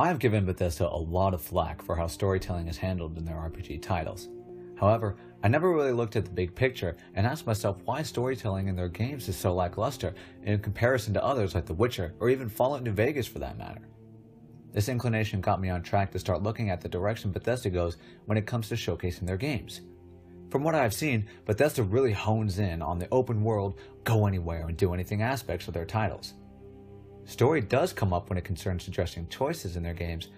I have given Bethesda a lot of flack for how storytelling is handled in their RPG titles. However, I never really looked at the big picture and asked myself why storytelling in their games is so lackluster in comparison to others like The Witcher or even Fallout New Vegas for that matter. This inclination got me on track to start looking at the direction Bethesda goes when it comes to showcasing their games. From what I've seen, Bethesda really hones in on the open world, go anywhere and do anything aspects of their titles. Story does come up when it concerns addressing choices in their games,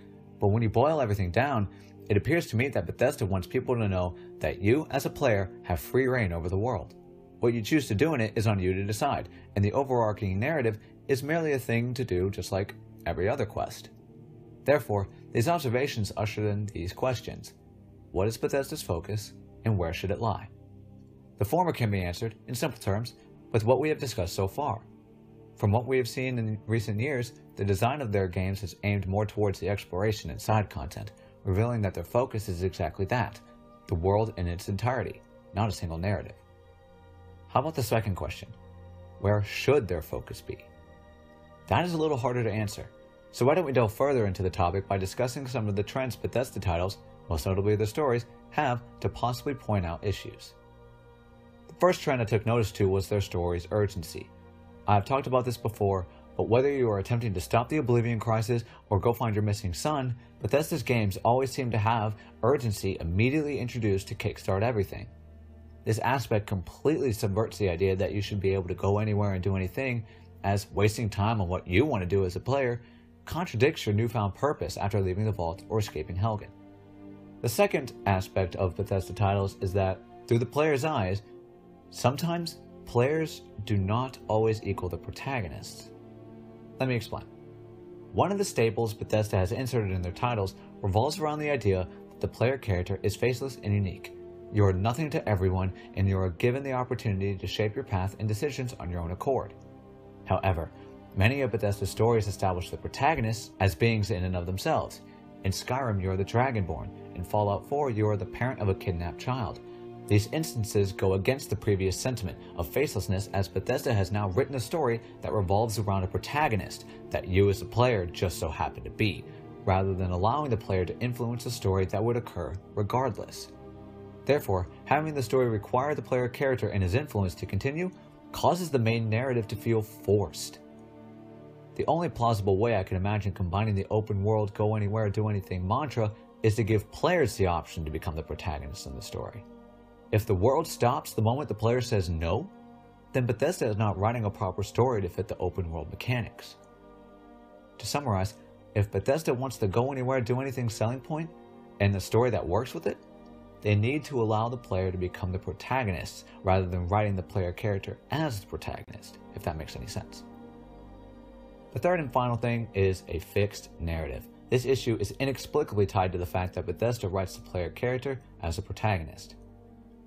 but when you boil everything down, it appears to me that Bethesda wants people to know that you, as a player, have free reign over the world. What you choose to do in it is on you to decide, and the overarching narrative is merely a thing to do just like every other quest. Therefore, these observations usher in these questions. What is Bethesda's focus, and where should it lie? The former can be answered, in simple terms, with what we have discussed so far. From what we have seen in recent years, the design of their games has aimed more towards the exploration and side content, revealing that their focus is exactly that the world in its entirety, not a single narrative. How about the second question? Where should their focus be? That is a little harder to answer, so why don't we delve further into the topic by discussing some of the trends Bethesda titles, most notably their stories, have to possibly point out issues. The first trend I took notice to was their story's urgency. I have talked about this before, but whether you are attempting to stop the Oblivion Crisis or go find your missing son, Bethesda's games always seem to have urgency immediately introduced to kickstart everything. This aspect completely subverts the idea that you should be able to go anywhere and do anything, as wasting time on what you want to do as a player contradicts your newfound purpose after leaving the vault or escaping Helgen. The second aspect of Bethesda titles is that, through the player's eyes, sometimes players do not always equal the protagonists. Let me explain. One of the staples Bethesda has inserted in their titles revolves around the idea that the player character is faceless and unique. You are nothing to everyone, and you are given the opportunity to shape your path and decisions on your own accord. However, many of Bethesda's stories establish the protagonists as beings in and of themselves. In Skyrim, you are the Dragonborn. In Fallout 4, you are the parent of a kidnapped child. These instances go against the previous sentiment of facelessness as Bethesda has now written a story that revolves around a protagonist that you as a player just so happen to be, rather than allowing the player to influence a story that would occur regardless. Therefore, having the story require the player character and his influence to continue causes the main narrative to feel forced. The only plausible way I can imagine combining the open world, go anywhere, do anything mantra is to give players the option to become the protagonist in the story. If the world stops the moment the player says no, then Bethesda is not writing a proper story to fit the open world mechanics. To summarize, if Bethesda wants the go anywhere, do anything selling point, and the story that works with it, they need to allow the player to become the protagonist rather than writing the player character as the protagonist, if that makes any sense. The third and final thing is a fixed narrative. This issue is inexplicably tied to the fact that Bethesda writes the player character as a protagonist.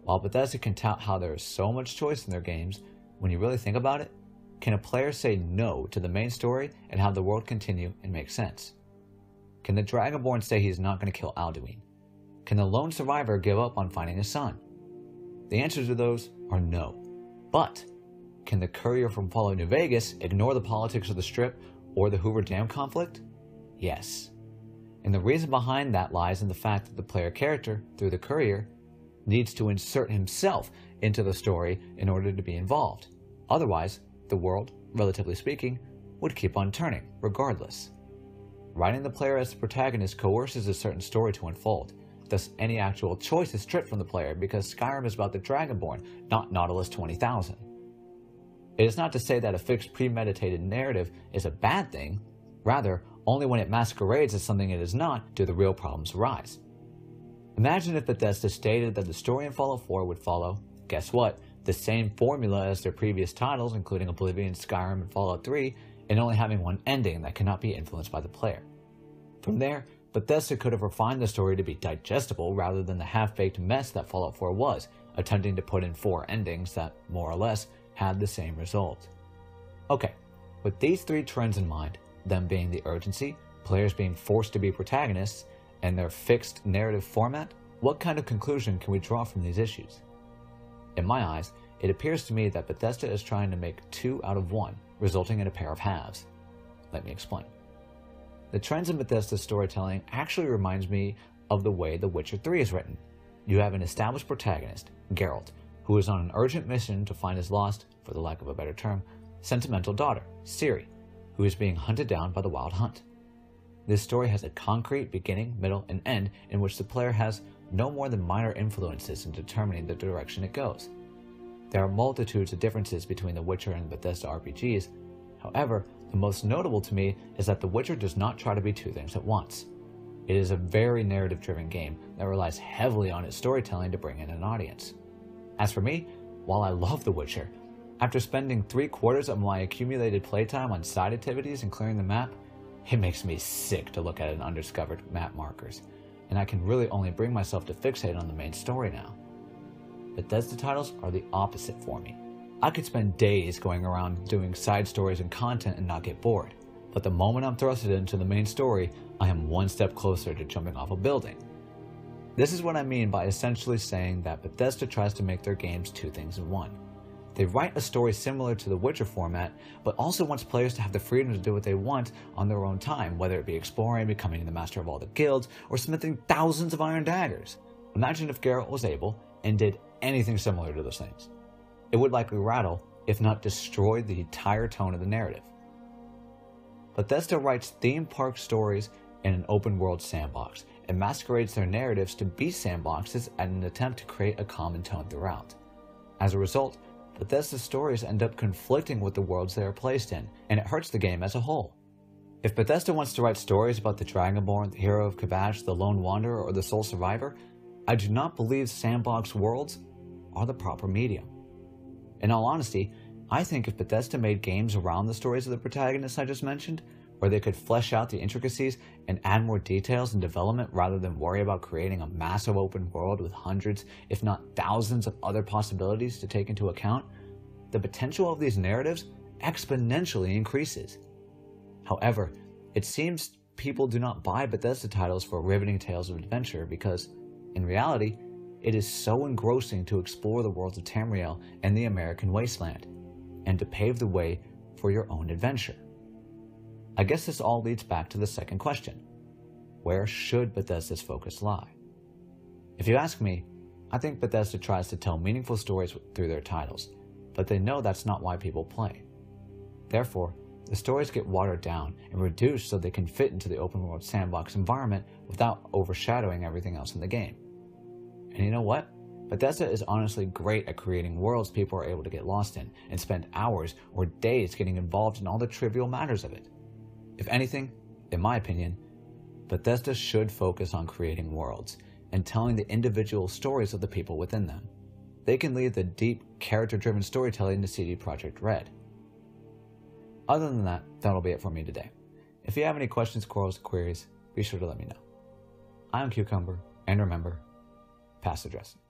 While Bethesda can tout how there is so much choice in their games, when you really think about it, can a player say no to the main story and have the world continue and make sense? Can the Dragonborn say he's not going to kill Alduin? Can the lone survivor give up on finding his son? The answers to those are no. But can the courier from Fallout New Vegas ignore the politics of the Strip or the Hoover Dam conflict? Yes. And the reason behind that lies in the fact that the player character, through the courier, needs to insert himself into the story in order to be involved. Otherwise, the world, relatively speaking, would keep on turning, regardless. Writing the player as the protagonist coerces a certain story to unfold. Thus, any actual choice is stripped from the player because Skyrim is about the Dragonborn, not Nautilus 20,000. It is not to say that a fixed premeditated narrative is a bad thing, rather, only when it masquerades as something it is not do the real problems arise. Imagine if Bethesda stated that the story in Fallout 4 would follow, guess what, the same formula as their previous titles, including Oblivion, Skyrim, and Fallout 3, and only having one ending that cannot be influenced by the player. From there, Bethesda could have refined the story to be digestible rather than the half baked mess that Fallout 4 was, attempting to put in four endings that, more or less, had the same result. Okay, with these three trends in mind, them being the urgency, players being forced to be protagonists, and their fixed narrative format, what kind of conclusion can we draw from these issues? In my eyes, it appears to me that Bethesda is trying to make two out of one, resulting in a pair of halves. Let me explain. the trends in Bethesda's storytelling actually reminds me of the way The Witcher 3 is written. You have an established protagonist, Geralt, who is on an urgent mission to find his lost, for the lack of a better term, sentimental daughter, Ciri, who is being hunted down by the Wild Hunt. This story has a concrete beginning, middle, and end in which the player has no more than minor influences in determining the direction it goes. There are multitudes of differences between The Witcher and Bethesda RPGs. However, the most notable to me is that The Witcher does not try to be two things at once. It is a very narrative driven game that relies heavily on its storytelling to bring in an audience. As for me, while I love The Witcher, after spending three quarters of my accumulated playtime on side activities and clearing the map, it makes me sick to look at an undiscovered map markers, and I can really only bring myself to fixate on the main story now. Bethesda titles are the opposite for me. I could spend days going around doing side stories and content and not get bored, but the moment I'm thrusted into the main story, I am one step closer to jumping off a building. This is what I mean by essentially saying that Bethesda tries to make their games two things in one. They write a story similar to the Witcher format, but also wants players to have the freedom to do what they want on their own time, whether it be exploring, becoming the master of all the guilds, or smithing thousands of iron daggers. Imagine if Geralt was able and did anything similar to those things. It would likely rattle, if not destroy, the entire tone of the narrative. Bethesda writes theme park stories in an open world sandbox and masquerades their narratives to be sandboxes in an attempt to create a common tone throughout. As a result, Bethesda's stories end up conflicting with the worlds they are placed in, and it hurts the game as a whole. If Bethesda wants to write stories about the Dragonborn, the hero of Kvatch, the Lone Wanderer, or the Sole Survivor, I do not believe sandbox worlds are the proper medium. In all honesty, I think if Bethesda made games around the stories of the protagonists I just mentioned, where they could flesh out the intricacies and add more details and development rather than worry about creating a massive open world with hundreds, if not thousands, of other possibilities to take into account, the potential of these narratives exponentially increases. However, it seems people do not buy Bethesda titles for riveting tales of adventure because, in reality, it is so engrossing to explore the worlds of Tamriel and the American wasteland, and to pave the way for your own adventure. I guess this all leads back to the second question Where should Bethesda's focus lie? If you ask me, I think Bethesda tries to tell meaningful stories through their titles, but they know that's not why people play. Therefore, the stories get watered down and reduced so they can fit into the open world sandbox environment without overshadowing everything else in the game. And you know what? Bethesda is honestly great at creating worlds people are able to get lost in and spend hours or days getting involved in all the trivial matters of it. If anything, in my opinion, Bethesda should focus on creating worlds and telling the individual stories of the people within them. They can leave the deep, character driven storytelling to CD Projekt Red. Other than that, that'll be it for me today. If you have any questions, quarrels, queries, be sure to let me know. I'm Cucumber, and remember, pass the dressing.